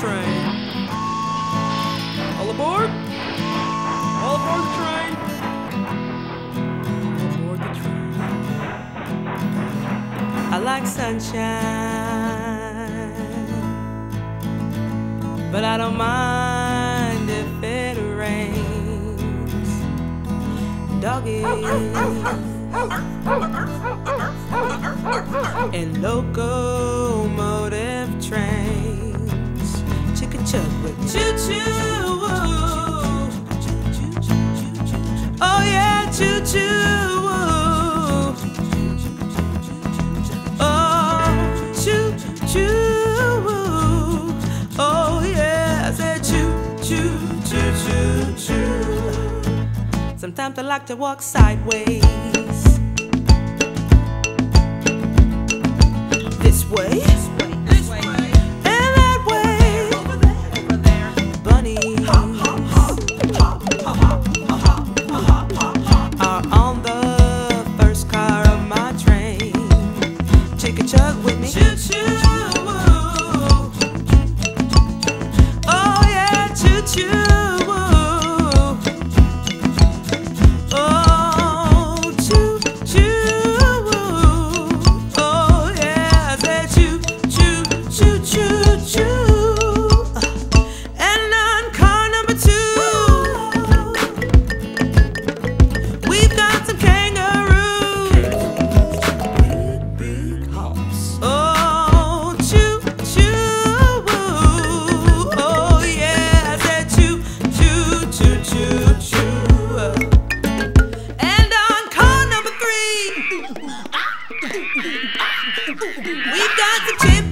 train. All aboard! All aboard the train! All aboard the train. I like sunshine, but I don't mind if it rains. Doggies and locomotive. Choo choo. Oh yeah. Oh. Oh choo choo. Sometimes I like to walk sideways. On the first car of my train. Chicka chug with me. Choo choo. We've got some